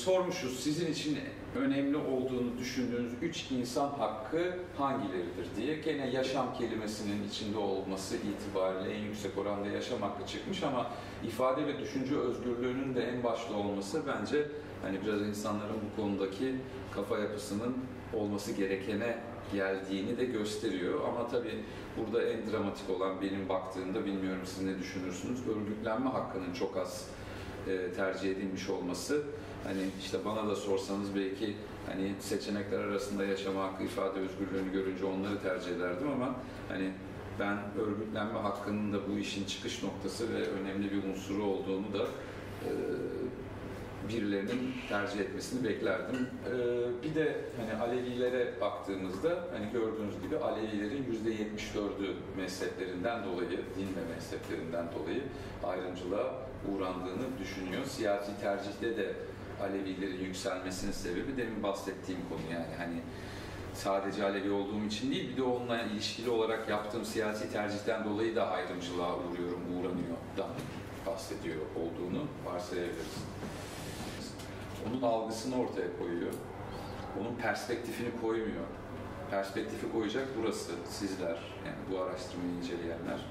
sormuşuz sizin için önemli olduğunu düşündüğünüz üç insan hakkı hangileridir diye. Gene yaşam kelimesinin içinde olması itibariyle en yüksek oranda yaşam hakkı çıkmış ama ifade ve düşünce özgürlüğünün de en başta olması bence hani biraz insanların bu konudaki kafa yapısının olması gerekene geldiğini de gösteriyor. Ama tabii burada en dramatik olan benim baktığımda bilmiyorum siz ne düşünürsünüz. Örgütlenme hakkının çok az e, tercih edilmiş olması. Hani işte bana da sorsanız belki hani seçenekler arasında yaşama hakkı, ifade özgürlüğünü görünce onları tercih ederdim ama hani ben örgütlenme hakkının da bu işin çıkış noktası ve önemli bir unsuru olduğunu da e, birilerinin tercih etmesini beklerdim. Ee, bir de hani Alevilere baktığımızda hani gördüğünüz gibi Alevilerin yüzde 74'ü mezheplerinden dolayı, din ve mezheplerinden dolayı ayrımcılığa uğrandığını düşünüyor. Siyasi tercihte de Alevilerin yükselmesinin sebebi demin bahsettiğim konu yani hani sadece Alevi olduğum için değil, bir de onunla ilişkili olarak yaptığım siyasi tercihten dolayı da ayrımcılığa uğruyorum, uğranıyor da bahsediyor olduğunu varsayabiliriz onun algısını ortaya koyuyor. Onun perspektifini koymuyor. Perspektifi koyacak burası, sizler, yani bu araştırmayı inceleyenler.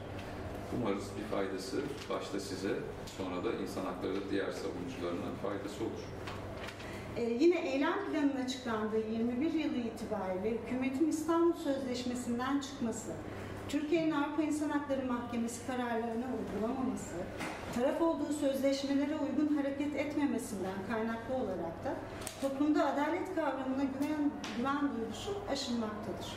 Umarız bir faydası başta size, sonra da insan hakları diğer savunucularına faydası olur. Ee, yine eylem planının açıklandığı 21 yılı itibariyle hükümetin İstanbul Sözleşmesi'nden çıkması, Türkiye'nin Avrupa İnsan Hakları Mahkemesi kararlarına uygulamaması, taraf olduğu sözleşmelere uygun hareket etmemesinden kaynaklı olarak da toplumda adalet kavramına güven, güven duygusu aşınmaktadır.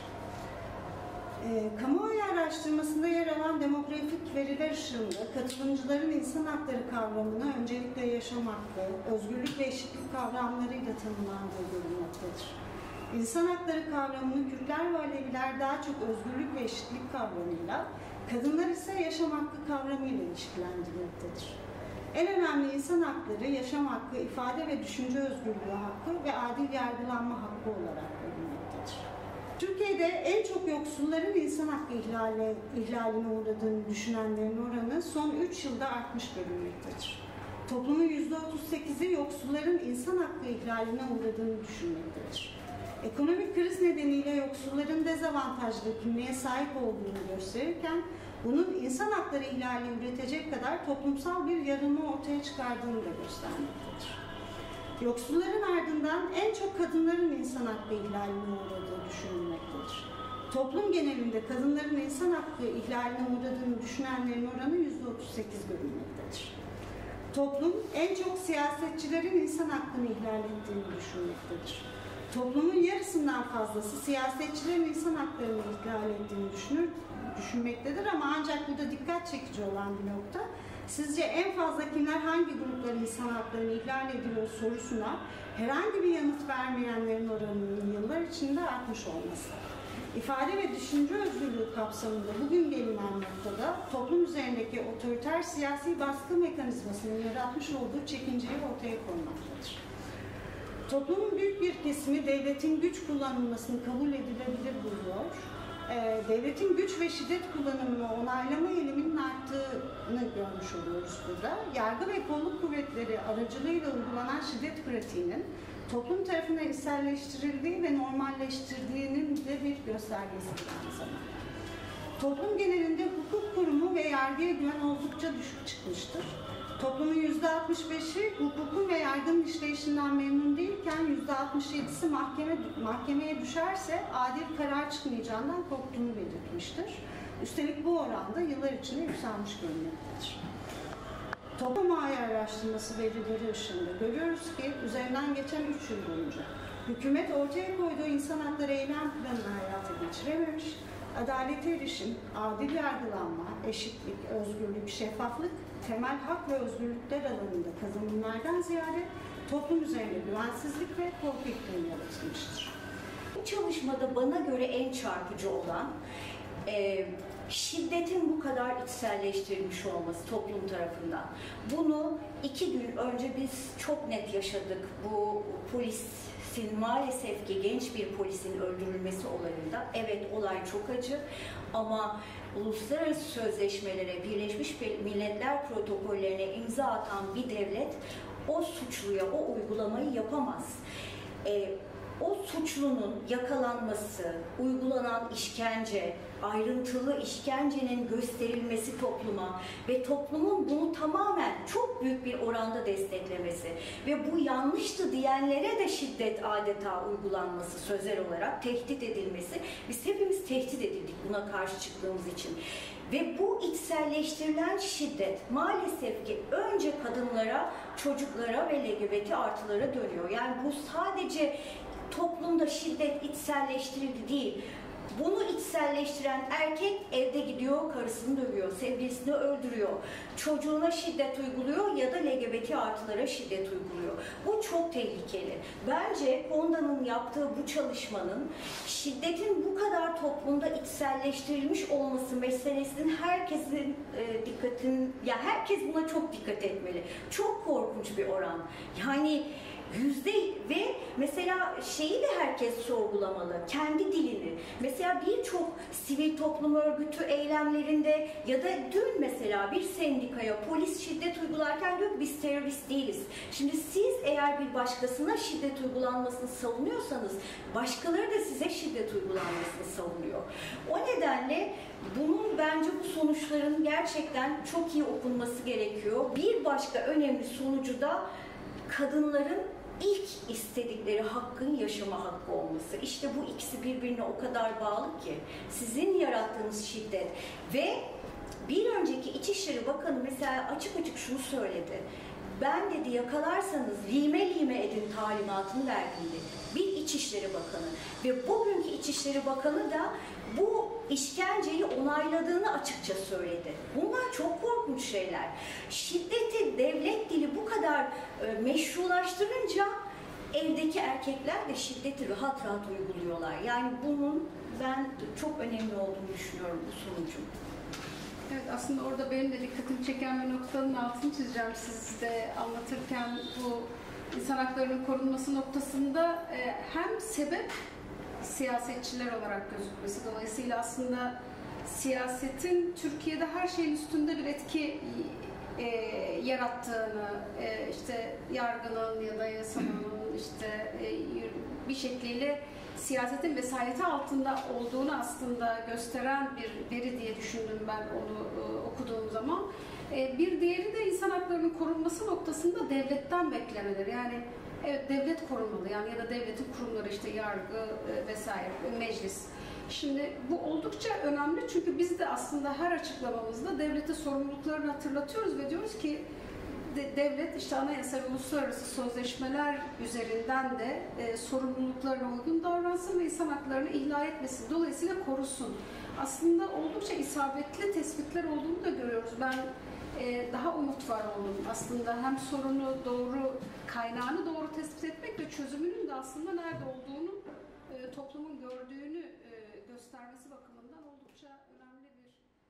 E, kamuoyu araştırmasında yer alan demografik veriler ışığında katılımcıların insan hakları kavramına öncelikle yaşam hakkı, özgürlük ve eşitlik kavramlarıyla tanımlandığı görülmektedir. İnsan hakları kavramını Kürtler ve Aleviler daha çok özgürlük ve eşitlik kavramıyla, kadınlar ise yaşam hakkı kavramıyla ilişkilendirmektedir. En önemli insan hakları yaşam hakkı, ifade ve düşünce özgürlüğü hakkı ve adil yargılanma hakkı olarak. Türkiye'de en çok yoksulların insan hakkı ihlali, ihlaline uğradığını düşünenlerin oranı son 3 yılda artmış görülmektedir. Toplumun %38'i yoksulların insan hakkı ihlaline uğradığını düşünmektedir. Ekonomik kriz nedeniyle yoksulların dezavantajlı kimliğe sahip olduğunu gösterirken bunun insan hakları ihlali üretecek kadar toplumsal bir yarılma ortaya çıkardığını da göstermektedir. Yoksulların ardından en çok kadınların insan hakkı ihlaline uğradığı düşünülmektedir. Toplum genelinde kadınların insan hakkı ihlaline uğradığını düşünenlerin oranı %38 görülmektedir. Toplum en çok siyasetçilerin insan hakkını ihlal ettiğini düşünmektedir. Toplumun yarısından fazlası siyasetçilerin insan haklarını ihlal ettiğini düşünür, düşünmektedir ama ancak burada dikkat çekici olan bir nokta sizce en fazla kimler hangi grupların insan haklarını ihlal ediyor sorusuna herhangi bir yanıt vermeyenlerin oranının yıllar içinde artmış olması. İfade ve düşünce özgürlüğü kapsamında bugün gelinen noktada toplum üzerindeki otoriter siyasi baskı mekanizmasının yaratmış olduğu çekinceyi ortaya koymaktadır. Toplumun büyük bir kesimi devletin güç kullanılmasını kabul edilebilir buluyor. Ee, devletin güç ve şiddet kullanımını onaylama eğiliminin arttığını görmüş oluyoruz burada. Yargı ve kolluk kuvvetleri aracılığıyla uygulanan şiddet pratiğinin toplum tarafından içselleştirildiği ve normalleştirdiğinin de bir göstergesidir aynı zamanda. Toplum genelinde hukuk kurumu ve yargıya güven oldukça düşük çıkmıştır. Toplumun yüzde 65'i hukukun ve yargının işleyişinden memnun değilken yüzde 67'si mahkeme, mahkemeye düşerse adil karar çıkmayacağından korktuğunu belirtmiştir. Üstelik bu oranda yıllar içinde yükselmiş görünmektedir. Toplum ağ araştırması verileri ışığında görüyoruz ki üzerinden geçen 3 yıl boyunca hükümet ortaya koyduğu insan hakları eylem planını hayata geçirememiş, adalete erişim, adil yargılanma, eşitlik, özgürlük, şeffaflık, temel hak ve özgürlükler alanında kazanımlardan ziyade toplum üzerinde güvensizlik ve korku iklimi yaratılmıştır. Bu çalışmada bana göre en çarpıcı olan e, şiddetin bu kadar içselleştirilmiş olması toplum tarafından. Bunu iki gün önce biz çok net yaşadık. Bu polis polisin maalesef ki genç bir polisin öldürülmesi olayında evet olay çok acı ama uluslararası sözleşmelere, Birleşmiş Milletler protokollerine imza atan bir devlet o suçluya o uygulamayı yapamaz. E, o suçlunun yakalanması, uygulanan işkence, ayrıntılı işkencenin gösterilmesi topluma ve toplumun bunu tamamen çok büyük bir oranda desteklemesi ve bu yanlıştı diyenlere de şiddet adeta uygulanması sözel olarak tehdit edilmesi. Biz hepimiz tehdit edildik buna karşı çıktığımız için. Ve bu içselleştirilen şiddet maalesef ki önce kadınlara, çocuklara ve LGBT artılara dönüyor. Yani bu sadece toplumda şiddet içselleştirildi değil. Bunu içselleştiren erkek evde gidiyor, karısını dövüyor, sevgilisini öldürüyor, çocuğuna şiddet uyguluyor ya da LGBT artılara şiddet uyguluyor. Bu çok tehlikeli. Bence Honda'nın yaptığı bu çalışmanın şiddetin bu kadar toplumda içselleştirilmiş olması meselesinin herkesin e, dikkatin, ya herkes buna çok dikkat etmeli. Çok korkunç bir oran. Yani yüzde ve mesela şeyi de herkes sorgulamalı. Kendi dilini. Mesela birçok sivil toplum örgütü eylemlerinde ya da dün mesela bir sendikaya polis şiddet uygularken diyor biz terörist değiliz. Şimdi siz eğer bir başkasına şiddet uygulanmasını savunuyorsanız başkaları da size şiddet uygulanmasını savunuyor. O nedenle bunun bence bu sonuçların gerçekten çok iyi okunması gerekiyor. Bir başka önemli sonucu da kadınların ilk istedikleri hakkın yaşama hakkı olması. İşte bu ikisi birbirine o kadar bağlı ki sizin yarattığınız şiddet ve bir önceki İçişleri Bakanı mesela açık açık şunu söyledi. Ben dedi yakalarsanız lime lime edin talimatını verdim dedi. Bir İçişleri Bakanı ve bugünkü İçişleri Bakanı da bu işkenceyi onayladığını açıkça söyledi. Bunlar çok korkunç şeyler. Şiddeti devlet dili bu kadar e, meşrulaştırınca evdeki erkekler de şiddeti rahat rahat uyguluyorlar. Yani bunun ben çok önemli olduğunu düşünüyorum bu sonucun. Evet aslında orada benim de dikkatimi çeken bir noktanın altını çizeceğim siz de anlatırken. Bu insan haklarının korunması noktasında e, hem sebep siyasetçiler olarak gözükmesi dolayısıyla aslında siyasetin Türkiye'de her şeyin üstünde bir etki e, yarattığını e, işte yargının ya da yasanın işte e, bir şekliyle siyasetin vesayeti altında olduğunu aslında gösteren bir veri diye düşündüm ben onu e, okuduğum zaman. E, bir diğeri de insan haklarının korunması noktasında devletten beklemeleri. Yani evet devlet korumalı yani ya da devletin kurumları işte yargı e, vesaire, meclis. Şimdi bu oldukça önemli çünkü biz de aslında her açıklamamızda devlete sorumluluklarını hatırlatıyoruz ve diyoruz ki de, devlet işte anayasa ve uluslararası sözleşmeler üzerinden de e, sorumluluklarına uygun davransın ve insan haklarını ihlal etmesin. Dolayısıyla korusun. Aslında oldukça isabetli tespitler olduğunu da görüyoruz. Ben e, daha umut var oldum. Aslında hem sorunu doğru, kaynağını doğru tespit etmek ve çözümünün de aslında nerede olduğunu e, toplumun gördüğünü e, göstermesi bakımından.